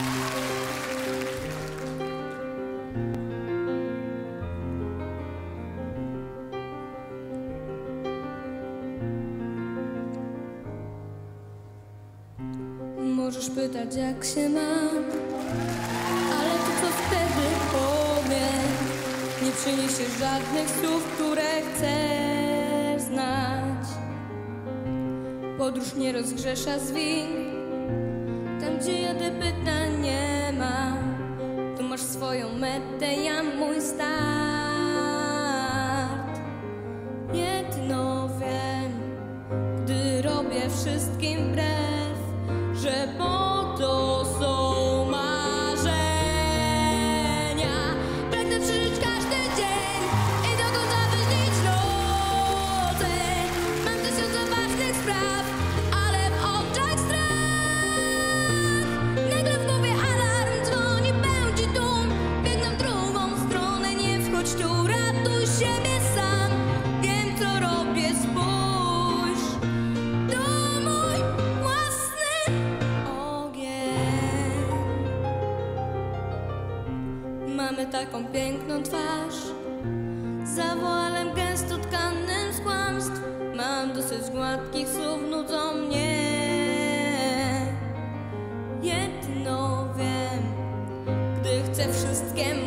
Możesz pytać jak się mam Ale to co wtedy powiem? Nie przyniesie żadnych słów, które chcesz znać. Podróż nie rozgrzesza z win Tam gdzie jadę pytań nie ma Tu masz swoją metę, ja mój start. Jedno wiem gdy robię wszystkim wbrew, mamy taką piękną twarz. Za woalem gęsto tkanym z kłamstw Mam dosyć gładkich słów, nudzą mnie. Jedno wiem, gdy chcę wszystkiemu